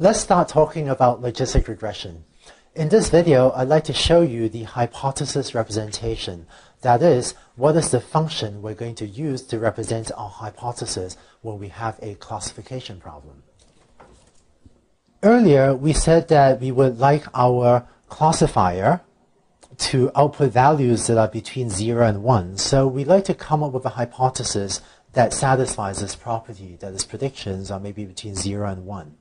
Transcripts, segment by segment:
Let's start talking about logistic regression. In this video, I'd like to show you the hypothesis representation. That is, what is the function we're going to use to represent our hypothesis when we have a classification problem. Earlier, we said that we would like our classifier to output values that are between 0 and 1. So we'd like to come up with a hypothesis that satisfies this property, that its predictions are maybe between 0 and 1.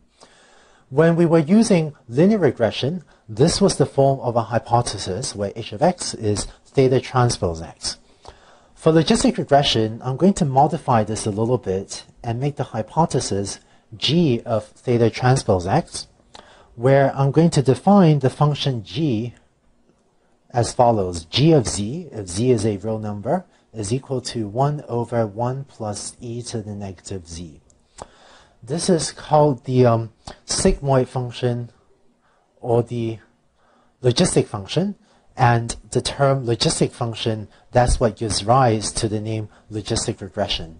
When we were using linear regression, this was the form of a hypothesis where h of x is theta transpose x. For logistic regression, I'm going to modify this a little bit and make the hypothesis g of theta transpose x, where I'm going to define the function g as follows. g of z, if z is a real number, is equal to 1 over 1 plus e to the negative z. This is called the um, sigmoid function or the logistic function. And the term logistic function, that's what gives rise to the name logistic regression.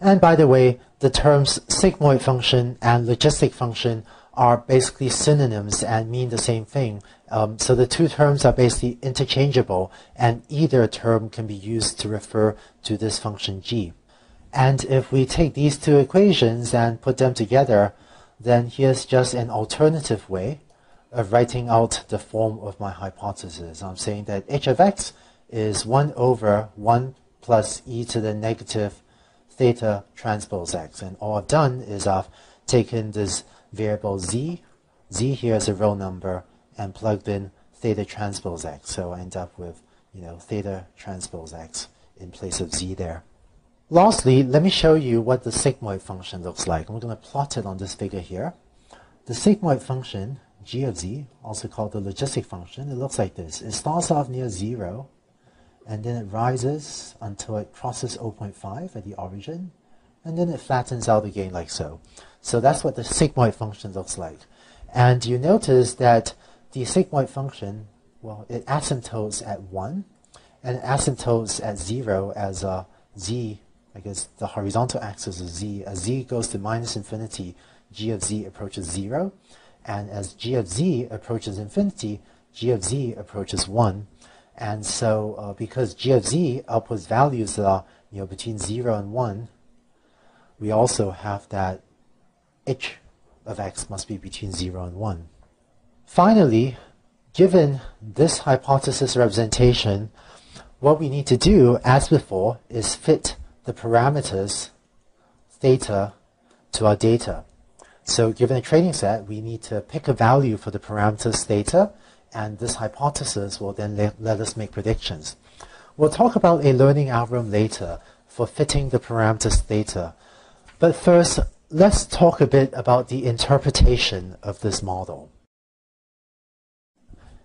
And by the way, the terms sigmoid function and logistic function are basically synonyms and mean the same thing. Um, so the two terms are basically interchangeable, and either term can be used to refer to this function g. And if we take these two equations and put them together, then here's just an alternative way of writing out the form of my hypothesis. I'm saying that h of x is 1 over 1 plus e to the negative theta transpose x. And all I've done is I've taken this variable z, z here is a real number, and plugged in theta transpose x. So I end up with, you know, theta transpose x in place of z there. Lastly, let me show you what the sigmoid function looks like. We're going to plot it on this figure here. The sigmoid function g of z, also called the logistic function, it looks like this. It starts off near 0, and then it rises until it crosses 0.5 at the origin, and then it flattens out again like so. So that's what the sigmoid function looks like. And you notice that the sigmoid function, well, it asymptotes at 1, and it asymptotes at 0 as a z, I guess the horizontal axis is z. As z goes to minus infinity, g of z approaches 0. And as g of z approaches infinity, g of z approaches 1. And so uh, because g of z outputs values that are you know, between 0 and 1, we also have that h of x must be between 0 and 1. Finally, given this hypothesis representation, what we need to do, as before, is fit the parameters theta to our data. So given a training set, we need to pick a value for the parameters theta, and this hypothesis will then let, let us make predictions. We'll talk about a learning algorithm later for fitting the parameters theta. But first, let's talk a bit about the interpretation of this model.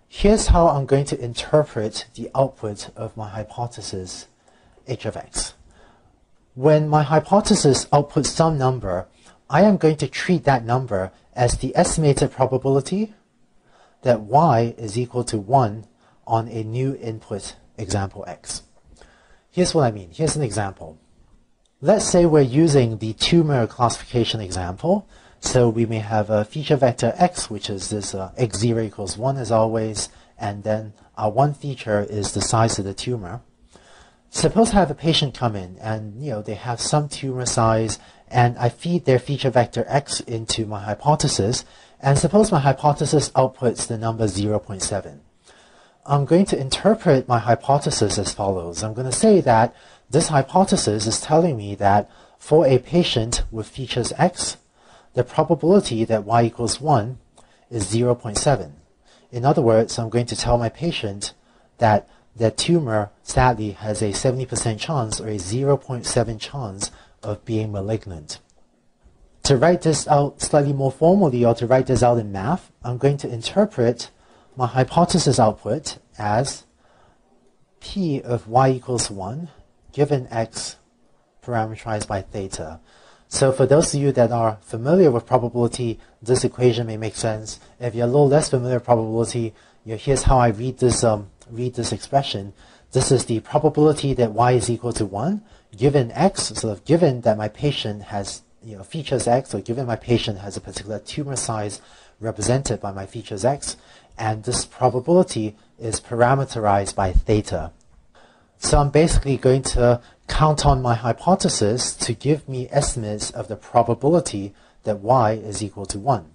Here's how I'm going to interpret the output of my hypothesis h of x. When my hypothesis outputs some number, I am going to treat that number as the estimated probability that y is equal to 1 on a new input example x. Here's what I mean. Here's an example. Let's say we're using the tumor classification example. So we may have a feature vector x, which is this uh, x0 equals 1 as always, and then our one feature is the size of the tumor. Suppose I have a patient come in and you know they have some tumor size and I feed their feature vector x into my hypothesis, and suppose my hypothesis outputs the number 0.7. I'm going to interpret my hypothesis as follows. I'm going to say that this hypothesis is telling me that for a patient with features x, the probability that y equals 1 is 0.7. In other words, I'm going to tell my patient that their tumor sadly has a 70% chance or a 0.7 chance of being malignant. To write this out slightly more formally or to write this out in math, I'm going to interpret my hypothesis output as p of y equals 1 given x parameterized by theta. So for those of you that are familiar with probability, this equation may make sense. If you're a little less familiar with probability, here's how I read this, um, read this expression. This is the probability that y is equal to 1 given x, sort of given that my patient has you know, features x, or given my patient has a particular tumor size represented by my features x, and this probability is parameterized by theta. So I'm basically going to count on my hypothesis to give me estimates of the probability that y is equal to 1.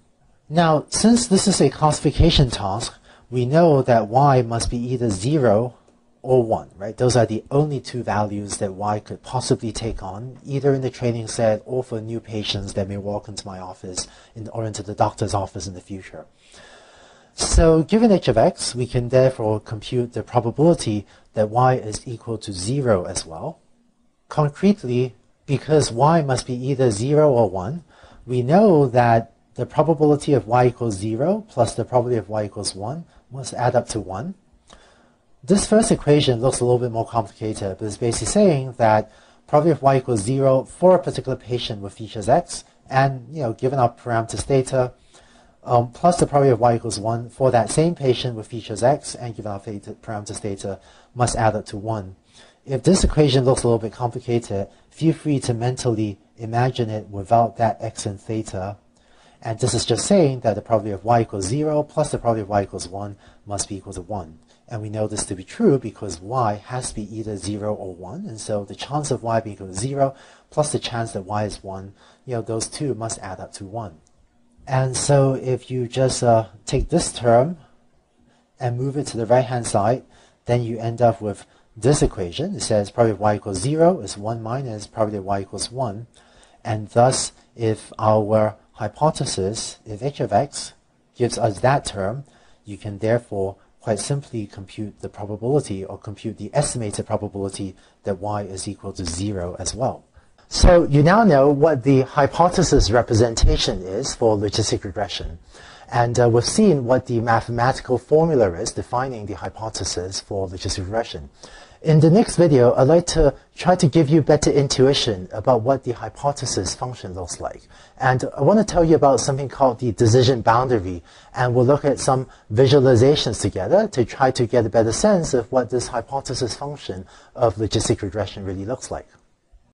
Now, since this is a classification task, we know that y must be either 0 or 1, right? Those are the only two values that y could possibly take on, either in the training set or for new patients that may walk into my office in, or into the doctor's office in the future. So given h of x, we can therefore compute the probability that y is equal to 0 as well. Concretely, because y must be either 0 or 1, we know that the probability of y equals 0 plus the probability of y equals 1 must add up to 1. This first equation looks a little bit more complicated, but it's basically saying that probability of y equals 0 for a particular patient with features x, and you know, given our parameters theta, um, plus the probability of y equals 1 for that same patient with features x, and given our parameters theta, must add up to 1. If this equation looks a little bit complicated, feel free to mentally imagine it without that x and theta. And this is just saying that the probability of y equals 0 plus the probability of y equals 1 must be equal to 1. And we know this to be true because y has to be either 0 or 1. And so the chance of y being equal to 0 plus the chance that y is 1, you know, those two must add up to 1. And so if you just uh, take this term and move it to the right-hand side, then you end up with this equation. It says probability of y equals 0 is 1 minus probability of y equals 1. And thus, if our hypothesis, if h of x gives us that term, you can therefore quite simply compute the probability or compute the estimated probability that y is equal to 0 as well. So you now know what the hypothesis representation is for logistic regression. And uh, we've seen what the mathematical formula is defining the hypothesis for logistic regression. In the next video, I'd like to try to give you better intuition about what the hypothesis function looks like. And I want to tell you about something called the decision boundary. And we'll look at some visualizations together to try to get a better sense of what this hypothesis function of logistic regression really looks like.